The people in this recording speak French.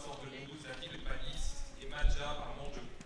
572 à Villepalisse et Madja à Montjeu.